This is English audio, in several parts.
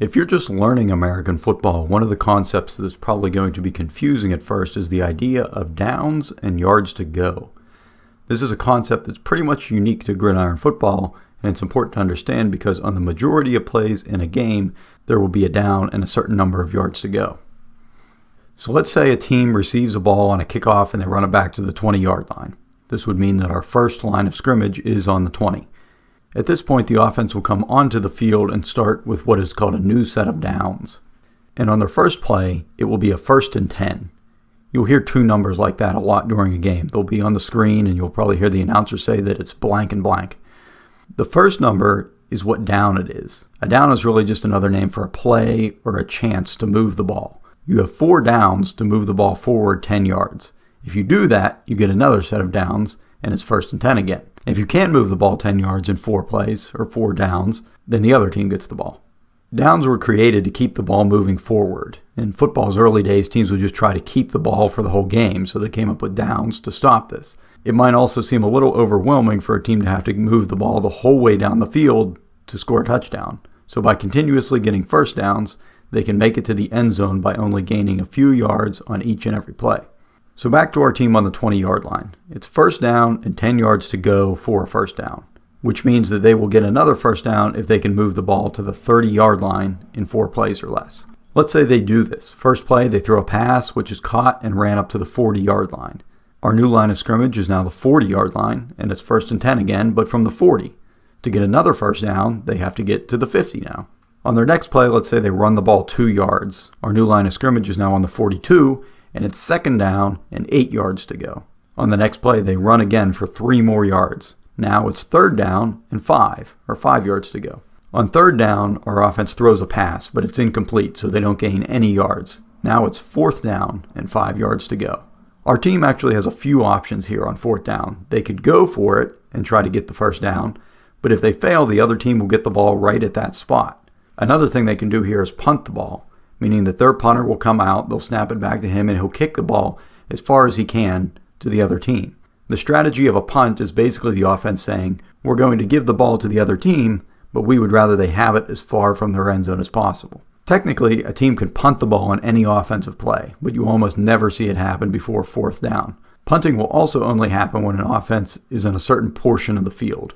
If you're just learning American football, one of the concepts that's probably going to be confusing at first is the idea of downs and yards to go. This is a concept that's pretty much unique to gridiron football, and it's important to understand because on the majority of plays in a game, there will be a down and a certain number of yards to go. So let's say a team receives a ball on a kickoff and they run it back to the 20 yard line. This would mean that our first line of scrimmage is on the 20. At this point, the offense will come onto the field and start with what is called a new set of downs. And on their first play, it will be a first and 10. You'll hear two numbers like that a lot during a game. They'll be on the screen, and you'll probably hear the announcer say that it's blank and blank. The first number is what down it is. A down is really just another name for a play or a chance to move the ball. You have four downs to move the ball forward 10 yards. If you do that, you get another set of downs, and it's first and 10 again. If you can't move the ball 10 yards in four plays or four downs, then the other team gets the ball. Downs were created to keep the ball moving forward. In football's early days, teams would just try to keep the ball for the whole game, so they came up with downs to stop this. It might also seem a little overwhelming for a team to have to move the ball the whole way down the field to score a touchdown. So by continuously getting first downs, they can make it to the end zone by only gaining a few yards on each and every play. So back to our team on the 20 yard line. It's first down and 10 yards to go for a first down, which means that they will get another first down if they can move the ball to the 30 yard line in four plays or less. Let's say they do this. First play, they throw a pass, which is caught and ran up to the 40 yard line. Our new line of scrimmage is now the 40 yard line, and it's first and 10 again, but from the 40. To get another first down, they have to get to the 50 now. On their next play, let's say they run the ball two yards. Our new line of scrimmage is now on the 42, and it's second down and eight yards to go. On the next play, they run again for three more yards. Now it's third down and five, or five yards to go. On third down, our offense throws a pass, but it's incomplete, so they don't gain any yards. Now it's fourth down and five yards to go. Our team actually has a few options here on fourth down. They could go for it and try to get the first down, but if they fail, the other team will get the ball right at that spot. Another thing they can do here is punt the ball meaning the third punter will come out, they'll snap it back to him, and he'll kick the ball as far as he can to the other team. The strategy of a punt is basically the offense saying, We're going to give the ball to the other team, but we would rather they have it as far from their end zone as possible. Technically, a team can punt the ball on any offensive play, but you almost never see it happen before fourth down. Punting will also only happen when an offense is in a certain portion of the field.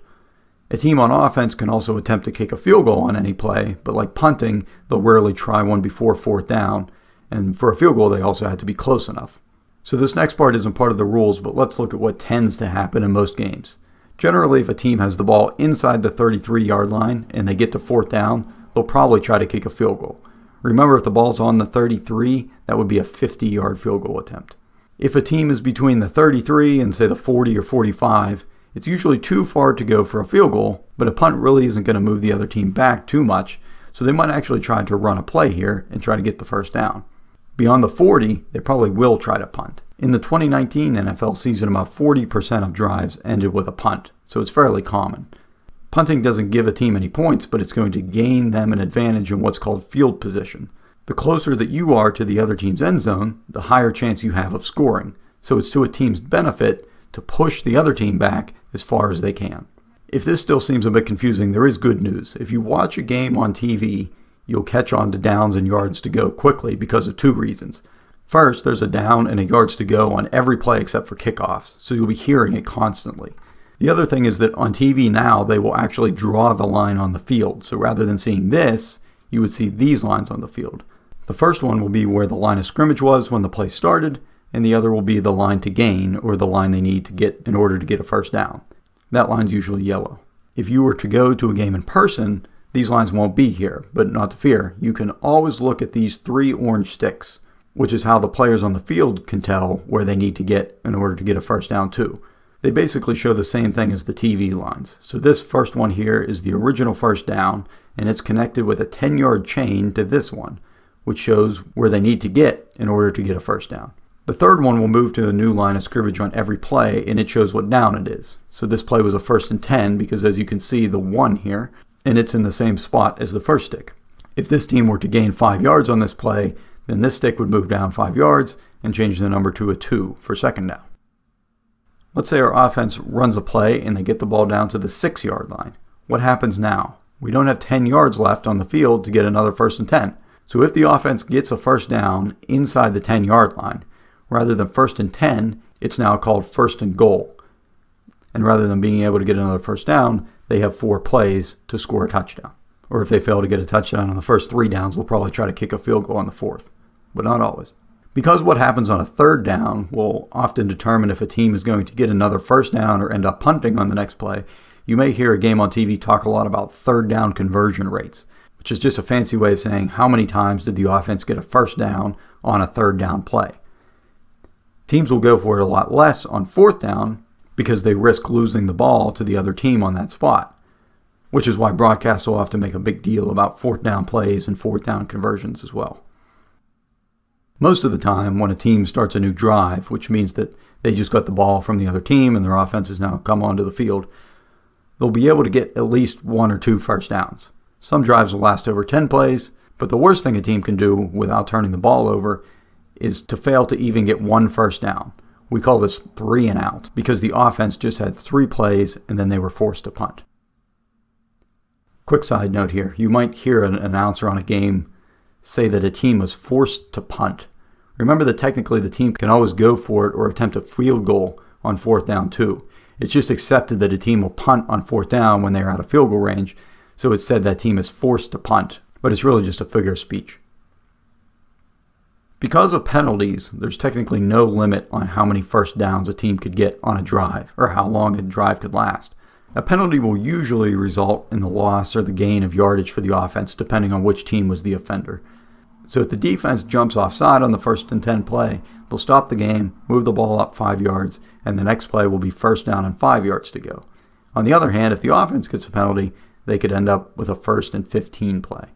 A team on offense can also attempt to kick a field goal on any play, but like punting, they'll rarely try one before fourth down, and for a field goal, they also have to be close enough. So this next part isn't part of the rules, but let's look at what tends to happen in most games. Generally, if a team has the ball inside the 33 yard line and they get to fourth down, they'll probably try to kick a field goal. Remember, if the ball's on the 33, that would be a 50 yard field goal attempt. If a team is between the 33 and say the 40 or 45, it's usually too far to go for a field goal, but a punt really isn't going to move the other team back too much, so they might actually try to run a play here and try to get the first down. Beyond the 40, they probably will try to punt. In the 2019 NFL season, about 40% of drives ended with a punt, so it's fairly common. Punting doesn't give a team any points, but it's going to gain them an advantage in what's called field position. The closer that you are to the other team's end zone, the higher chance you have of scoring. So it's to a team's benefit to push the other team back as far as they can. If this still seems a bit confusing, there is good news. If you watch a game on TV, you'll catch on to downs and yards to go quickly because of two reasons. First, there's a down and a yards to go on every play except for kickoffs, so you'll be hearing it constantly. The other thing is that on TV now, they will actually draw the line on the field. So rather than seeing this, you would see these lines on the field. The first one will be where the line of scrimmage was when the play started, and the other will be the line to gain or the line they need to get in order to get a first down. That line's usually yellow. If you were to go to a game in person, these lines won't be here, but not to fear. You can always look at these three orange sticks, which is how the players on the field can tell where they need to get in order to get a first down too. They basically show the same thing as the TV lines. So this first one here is the original first down, and it's connected with a 10 yard chain to this one, which shows where they need to get in order to get a first down. The third one will move to a new line of scrimmage on every play, and it shows what down it is. So this play was a first and 10 because as you can see, the 1 here, and it's in the same spot as the first stick. If this team were to gain 5 yards on this play, then this stick would move down 5 yards and change the number to a 2 for second down. Let's say our offense runs a play and they get the ball down to the 6 yard line. What happens now? We don't have 10 yards left on the field to get another first and 10. So if the offense gets a first down inside the 10 yard line, rather than first and 10, it's now called first and goal. And rather than being able to get another first down, they have four plays to score a touchdown. Or if they fail to get a touchdown on the first three downs, they'll probably try to kick a field goal on the fourth, but not always. Because what happens on a third down will often determine if a team is going to get another first down or end up punting on the next play, you may hear a game on TV talk a lot about third down conversion rates, which is just a fancy way of saying how many times did the offense get a first down on a third down play. Teams will go for it a lot less on fourth down because they risk losing the ball to the other team on that spot which is why broadcasts will often make a big deal about fourth down plays and fourth down conversions as well. Most of the time, when a team starts a new drive, which means that they just got the ball from the other team and their offense has now come onto the field, they'll be able to get at least one or two first downs. Some drives will last over 10 plays, but the worst thing a team can do without turning the ball over is to fail to even get one first down. We call this three and out because the offense just had three plays and then they were forced to punt. Quick side note here you might hear an announcer on a game say that a team was forced to punt. Remember that technically the team can always go for it or attempt a field goal on fourth down, too. It's just accepted that a team will punt on fourth down when they're out of field goal range, so it's said that team is forced to punt, but it's really just a figure of speech. Because of penalties, there's technically no limit on how many first downs a team could get on a drive or how long a drive could last. A penalty will usually result in the loss or the gain of yardage for the offense, depending on which team was the offender. So if the defense jumps offside on the first and 10 play, they'll stop the game, move the ball up five yards, and the next play will be first down and five yards to go. On the other hand, if the offense gets a penalty, they could end up with a first and 15 play.